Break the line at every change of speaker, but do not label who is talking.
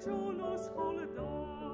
giorno scoldò